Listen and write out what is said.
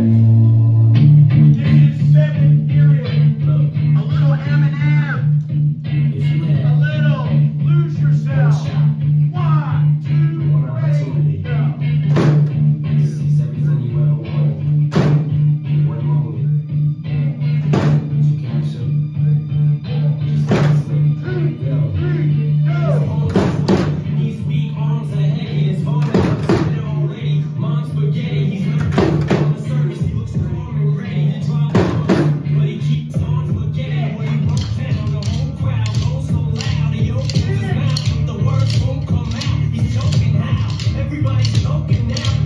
Amen. Yeah.